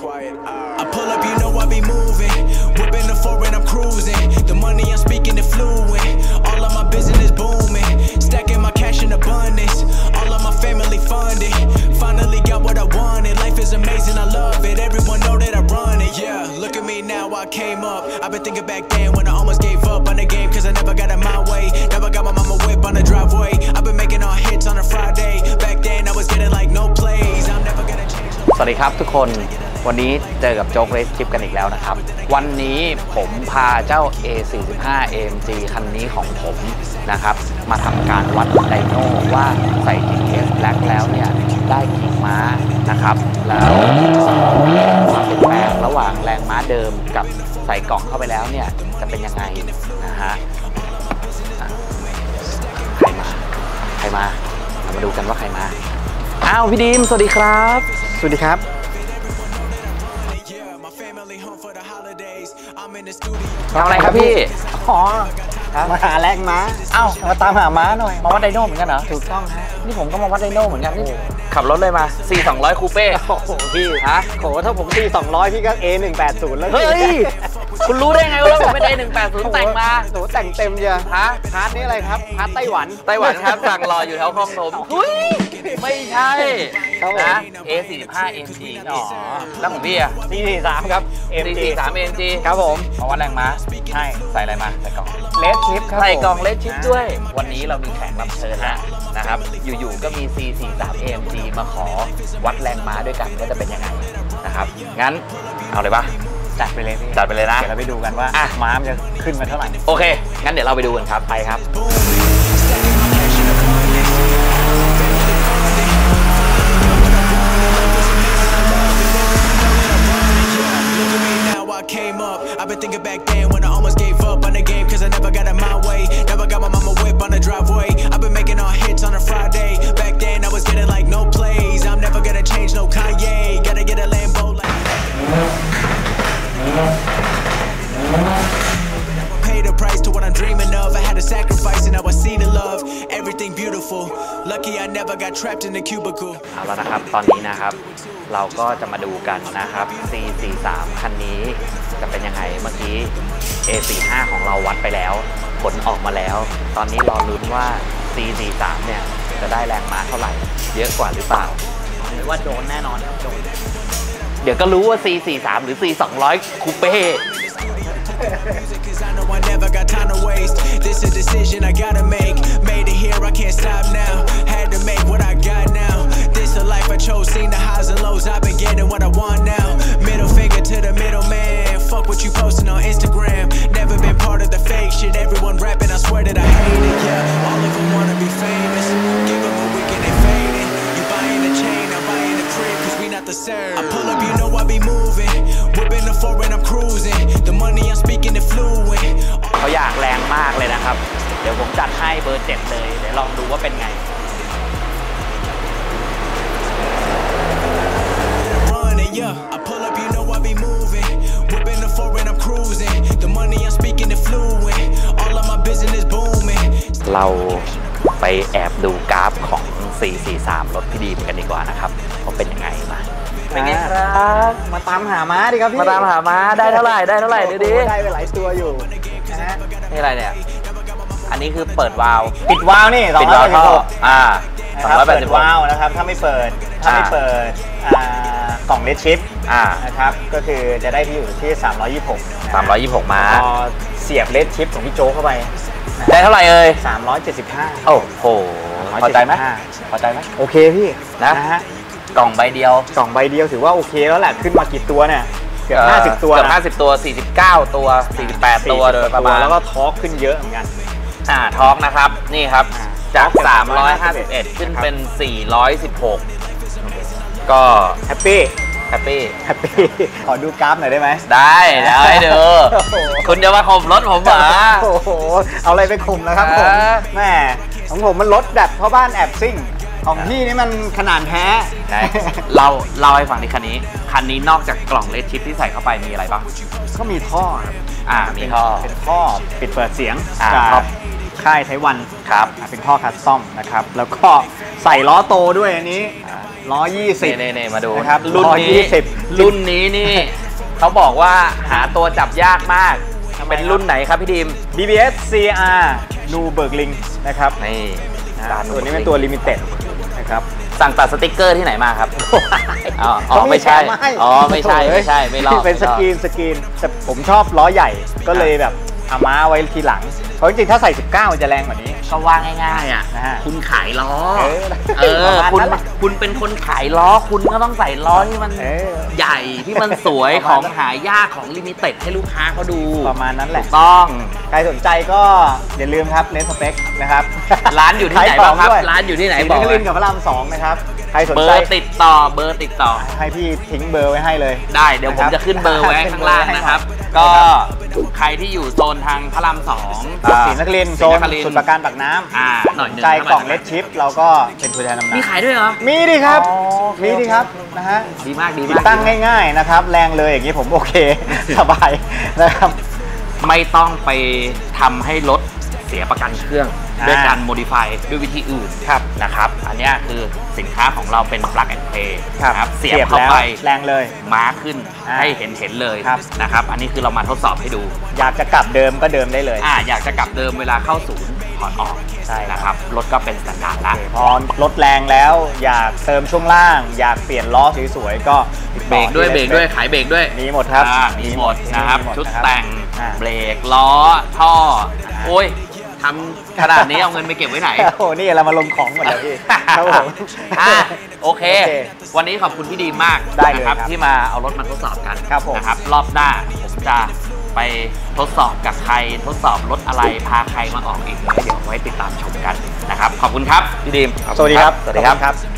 I pull up, you know I be moving. Whipping the foreign, I'm cruising. The money I'm speaking is fluent. All of my business booming. Stacking my cash in abundance. All of my family funded. Finally got what I wanted. Life is amazing, I love it. Everyone know that I run it. Yeah, look at me now, I came up. I've been thinking back then when I almost gave up on the game. Cause I never got it my way. Never got my mama whip on the driveway. I've been making all hits on a Friday. Back then I was getting like no plays. I'm never gonna change. สวัสดีครับทุกคน วันนี้เจอกับโจ๊กเรสชิปกันอีกแล้วนะครับ วันนี้ผมพาเจ้า A45 AMG คันนี้ของผมนะครับ มาทำการวัดไดโน่ว่าใส่ GPS Black แล้วเนี่ย ได้กี่ม้านะครับ แล้วความเปลี่ยนแปลงระหว่างแรงม้าเดิมกับใส่กล่องเข้าไปแล้วเนี่ย จะเป็นยังไงนะฮะอะใครมา ใครมา เรามาดูกันว่าใครมา อ้าวพี่ดีมสวัสดีครับ สวัสดีครับ ทำอะไรครับพี่ อ๋อมาหาแรงม้า เอ้า มาตามหาม้าหน่อย มาวัดไดโน่เหมือนกันเหรอ ถูกต้องฮะ นี่ผมก็มาวัดไดโน่เหมือนกันนี่ขับรถเลยมา4 200 คูเป้ โอ้โหพี่ ฮะ โห ถ้าผมตี200 พี่ก็ A180 แล้ว เฮ้ย คุณรู้ได้ไงว่าผมเป็น A180 แต่งมาโหแต่งเต็มเชียวฮะฮาร์ดนี่อะไรครับฮาร์ดไต้หวันไต้หวันครับสั่งรออยู่แถวคลองถมหุ้ยไม่ใช่ครับผมนะ A45 AMG อ๋อแล้วของพี่อะ443 ครับ MG 443 AMG ครับผมมาวัดแรงม้าใช่ใส่อะไรมาใส่กล่องเลสชิปครับใส่กล่องผมเลดชิปด้วย วันนี้เรามีแขกรับเชิญแล้วนะครับ อยู่ๆก็มี C43 AMG มาขอวัดแรงม้าด้วยกันว่าจะเป็นยังไงนะครับ งั้นเอาเลยปะ จัดไปเลยพี่จัดไปเลยนะ เดี๋ยวเราไปดูกันว่าอะ ม้ามันจะขึ้นมาเท่าไหร่ โอเค งั้นเดี๋ยวเราไปดูกันครับไปครับ Stacking my cash in abundance. Look at me now, I came up. I've been thinking back then when I almost gave up on the game. Cause I never got it my way. Never got my mama whip on the driveway. I've been making all hits on a Friday. Back then I was getting like no plays. I'm never gonna change no Kanye. Gotta get a Lambo like. Beautiful. Lucky I never got trapped in the cubicle. เอาแล้วนะครับ ตอนนี้นะครับ เราก็จะมาดูกันนะครับ C43 คันนี้จะเป็นยังไง เมื่อกี้ A45 ของเราวัดไปแล้ว ผลออกมาแล้ว ตอนนี้รอลุ้นว่า C43 เนี่ยจะได้แรงม้าเท่าไหร่ เยอะกว่าหรือเปล่าหรือว่าโดนแน่นอนครับโดน เดี๋ยวก็รู้ว่า C43 หรือ C200 คูเป้ Music, Cause I know I never got time to waste. This a decision I gotta make. Made it here, I can't stop now. Had to make what I got now. This a life I chose, seen the highs and lows. I've been getting what I want now. Middle finger to the middleman. Fuck what you posting on Instagram. Never been part of the fake shit. Everyone rapping, I swear that I hate it. Yeah, all of them wanna be famous. Give them a week and they fading. You buying a chain, I'm buying a crib, cause we not the same. I pull up, you know I be moving. Whipping the four foreign, I'm cruising. The money I'm speaking is fluent. เขาอยากแรงมากเลยนะครับ เดี๋ยวผมจัดให้เบอร์เจ็ดเลย เดี๋ยวลองดูว่าเป็นไง running, yeah. I pull up, you know I be moving. Whipping the foreign, I'm cruising. The money I'm speaking is fluent. All of my business booming. เราไปแอบดูกราฟของ 443 รถพี่ดีมกันดีกว่านะครับว่าเป็นยังไงมา เป็นไงครับมาตามหาม้าดิครับพี่มาตามหามาได้เท่าไหร่ได้เท่าไหร่ดูดิโอ้โหได้ไปหลายตัวอยู่นะฮะนี่อะไรเนี่ยอันนี้คือเปิดวาล์วปิดวาล์วนี่ปิดวาล์วท่อ286อ่านะครับเปิดวาล์ว286นะครับถ้าไม่เปิดถ้าไม่อ่าเปิดอ่ากล่องเลดชิปอ่านะครับก็คือจะได้ที่อยู่ที่ 326นะฮะ326ม้าพอเสียบเลดชิปของพี่โจกเข้าไปนะได้เท่าไหร่เอ่ย375 โอ้โห พอใจไหม375พอใจไหมโอเคพี่นะฮะ กล่องใบเดียวกล่องใบเดียวถือว่าโอเคแล้วแหละขึ้นมากี่ตัวเนี่ยเกือบ50ตัวเกือบนะ50ตัว 49 ตัว 48 ตัวโดยประมาณแล้วก็ torque ขึ้นเยอะเหมือนกันอ่า torque นะครับนี่ครับอ่าจาก torque เป็น351 ขึ้นนะครับเป็น 416 ก็ happy happy happy ขอดูกราฟหน่อยได้ไหม ได้เดี๋ยวให้ดูโอ้โหคุณจะมาข่มรถผมเหรอโอ้โห เอาอะไรไปข่มนะครับผมอ่าแม่ของผมมันรถแบบพ่อบ้านแอบซิ่ง ของพี่นี่มันขนาดแท้ไหนเราเล่าให้ฟังในคันนี้ คันนี้นอกจากกล่องเลดชิปที่ใส่เข้าไปมีอะไรบ้าง ก็มีท่อครับอ่ามีท่อ เป็นท่อปิดเปิดเสียงอ่าจากครับค่ายไทวันครับ อ่าเป็นท่อคัสตอมนะครับ แล้วก็ใส่ล้อโตด้วยอันนี้อ่า ล้อยี่สิบเน่ๆมาดูนะครับรุ่นนี้120 รุ่นนี้นี่ เขาบอกว่าหาตัวจับยากมาก เป็นรุ่นไหนครับพี่ดีม DBS CR นูเบิร์กลิงนะครับนี่อ่าตามตัวนี้เป็นตัวลิมิเต็ดนะ ครับสั่งตัดสติกเกอร์ที่ไหนมาครับอ๋ออ๋อเขาไม่ใช่แถาให้อ๋อไม่ใช่ไม่ใช่ไม่รอดเป็นสกรีนสกรีนแต่ผมชอบล้อใหญ่ก็เลยแบบเอามาไว้ทีหลัง เพราะจริงๆถ้าใส่ 19 มันจะแรงกว่านี้ ก็ว่าง่ายๆอะนะฮะคุณขายล้อ เออเออประมาณคุณนั้นแหละ คุณเป็นคนขายล้อ คุณก็ต้องใส่ล้อที่มันเออ ใหญ่ที่มันสวยประขมาอณงนั้น หายากของลิมิเต็ดให้ลูกค้าเขาดูประมาณนั้นแหละถูกต้องใครสนใจก็อย่าลืมครับเลนสเปคนะครับร้านอยู่ที่ไหนบ้างครับ ขยขด้วยร้านอยู่ที่ไหนศรีบอกนคเลริยนทร์กับพระรามสองนะครับ ใครสนเบอใจร์ติดต่อเบอร์ติดต่อ ให้พี่ทิ้งเบอร์ไว้ให้เลย ได้เดี๋ยวผมนะครับจะขึ้นเบอร์ไว้ข้างล่างนะครับให้ก็ครับใครที่อยู่โซนทางพระรามสองศรีนครินทร์ศโซรีนนครินทร์สุดประการปากน้ำอ่าหน่อยหนึงใจครับกล่องเลดชิปเราก็เป็นตัวแทนนำหน้ามีขายด้วยเหรอ มีดิครับ อ๋อโอเคมีดิครับนะฮะดีมากดีติดมากตั้งง่ายๆนะครับ แรงเลยอย่างนี้ผมโอเค สบายนะครับ ไม่ต้องไปทำให้รถ เสียประกันเครื่องอ่าด้วยการโมดิฟายด้วยวิธีอื่นครับนะครับ อันเนี้ยคือสินค้าของเราเป็น plug and play ครับนะครับเสียบเข้าแล้วไปแรงเลยม้าขึ้นอ่าให้เห็นเห็นเลยครับนะครับ อันนี้คือเรามาทดสอบให้ดู อยากจะกลับเดิมก็เดิมได้เลยอ่าอยากจะกลับเดิมเวลาเข้าศูนย์ถอนออกใช่ครับนะครับรถก็เป็นสแตนดาร์ดละพอลดแรงแล้วอยากเติมช่วงล่าง อยากเปลี่ยนล้อสวยๆก็ติดเบรต่อกด้วยที่เบรกด้วยขายเบรกด้วยมีหมดครับอ่ามีหมดนะครับมีหมชุดนะครับแต่งอ่าเบรกล้อท่อโอ้ย ทำขนาดนี้เอาเงินไปเก็บไว้ไหน โอ้โหนี่เรามาลงของหมดเลยพี่ครับผมอะโอเค โอเควันนี้ขอบคุณพี่ดีมากได้เลยนะครับครับที่มาเอารถมาทดสอบกันครับผมนะครับ รอบหน้าผมจะไปทดสอบกับใครทดสอบรถอะไรพาใครมาออกอีกเดี๋ยวไว้ติดตามชมกันนะครับ ขอบคุณครับพี่ดีมขอณสวัสดีครับสวัสดีครับ ขอณ